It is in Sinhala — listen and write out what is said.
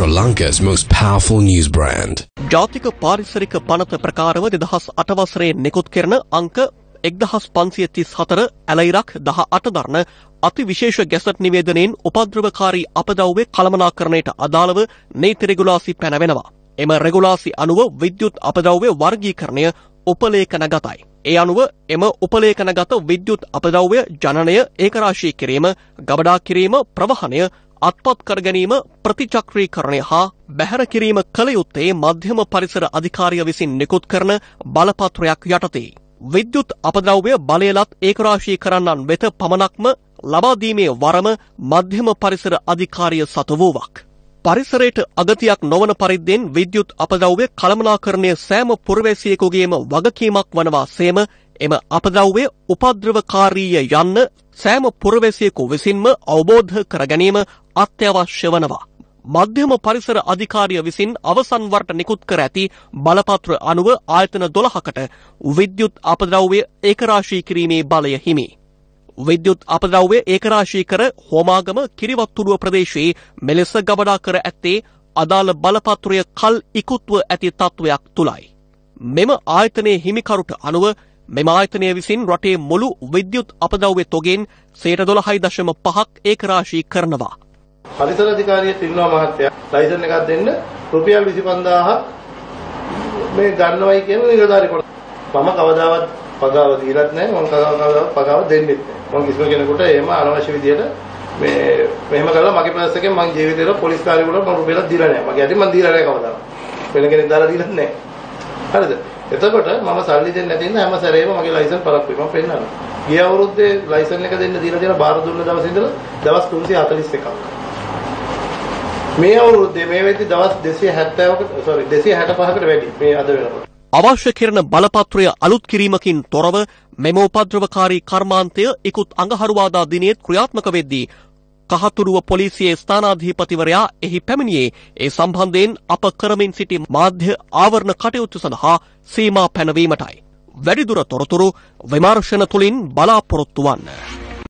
Sri Lanka's most powerful news brand. ජාතික පාරිසරික පනත ප්‍රකාරව දෙදහස් අටවසරේ නිකුත් කරන අංක එක්දහස් පන්සිය තිස් හතර ඇලයිරක් දහ අට දරන අති විශේෂ ගැසට් නිවේදනයෙන් උපද්‍රවකාරී අපදව්වේ කළමනාකරණයට අදාළව නීති රෙගුලාසි පැනවෙනවා. එම රෙගුලාසි අනුව විද්‍යුත් අපදව්‍ය වර්ගීකරණය උපලේඛනගතයි. ඒ අනුව එම උපලේඛනගත විද්‍යුත් අපදව්‍ය ජනනය ඒකරාශී කිරීම ගබඩා කිරීම ප්‍රවහණය අත්පත් කර ගැනීම ප්‍රතිචක්‍රීකරණය හා බැහැර කිරීම කළ යුත්තේ මධ්‍යම පරිසර අධිකාරිය විසින් නිකුත් කරන බලපත්‍රයක් යටතේ. විද්‍යුත් අපද්‍රව්‍ය බලයලත් ඒකරාශී කරන්නන් වෙත පමණක්ම ලබාදීමේ වරම මධ්‍යම පරිසර අධිකාරිය සතු වූවක්. පරිසරයට අගතියක් නොවන පරිද්දෙන් විද්‍යුත් අපද්‍රව්‍ය කළමනාකරණය සෑම පුරවැසියෙකුගේම වගකීමක් වනවා සේම එම අපද්‍රව්‍ය උපද්‍රවකාරීය යන්න සෑම පුරවැසියෙකු විසින්ම අවබෝධ කර ගැනීම අත්‍යවශ්‍ය වනවා. මධ්‍යම පරිසර අධිකාරිය විසින් අවසන් වරට නිකුත් කර ඇති බලපත්‍ර අනුව ආයතන දොළහකට විද්‍යුත් අපද්‍රව්‍ය ඒකරාශී කිරීමේ බලය හිමි. විද්‍යුත් අපද්‍රව්‍ය ඒකරාශී කර හෝමාගම කිරිවත්තුඩුව ප්‍රදේශයේ මෙලෙස ගබඩා කර ඇත්තේ අදාළ බලපත්‍රය කල් ඉකුත්ව ඇති තත්ත්වයක් තුළයි. මෙම ආයතනයේ හිමිකරුට අනුව මෙම ආයතනය විසින් රටේ මුළු විද්‍යුත් අපද්‍රව්‍ය තොගෙන් සේට දොළහයි දශම පහක් ඒකරාශී කරනවා. පරිසර අධිකාරියට ඉන්නවා මහත්තයා ලයිසන් එකක් දෙන්න රුපියල් 25000ක් මේ ගන්නවයි කියන නිලධාරි කොට මම කවදාවත් පගාව දීලත් නැහැ මම කවදාවත් පගාව දෙන්නෙත් නැහැ. මම කිසිම කෙනෙකුට එහෙම අනවශ්‍ය විදියට මේ මෙහෙම කරලා මගේ පර්ස් එකෙන් මං ජීවිතේට පොලිස් කාර්යවලට මම රුපියලක් දීලා නැහැ. මගේ අතින් මං දීලා නැහැ කවදාවත්. වෙන කෙනෙක් දාලා දීලත් නැහැ. හරිද? එතකොට මම සල්ලි දෙන්නේ නැති ඉඳ හැම සැරේම මගේ ලයිසන් පරක්කු මම පෙන්නනවා. ගිය අවුරුද්දේ ලයිසන් එක දෙන්න දීලා දීලා බාර දුන්න දවසේ ඉඳලා දවස් 341ක් මේ අවුරුද්දේ මේ වෙද්දි දවස් 270කට සෝරි 265කට වැඩි. මේ අද වෙනකොට. අවශ්‍ය කරන බලපත්‍රය අලුත් කිරීමකින් තොරව මෙම උපද්‍රවකාරී කර්මාන්තය ඉකුත් අඟහරුවාදා දිනේත් ක්‍රියාත්මක වෙද්දී කහතුරුව පොලිසියේ ස්ථානාධිපතිවරයා එහි පැමිණියේ ඒ සම්බන්ධයෙන් අප කරමින් සිටි මාධ්‍ය ආවරණ කටයුතු සඳහා සීමා පැනවීමටයි. වැඩිදුර තොරතුරු විමර්ශන තුළින් බලාපොරොත්තු වන්න.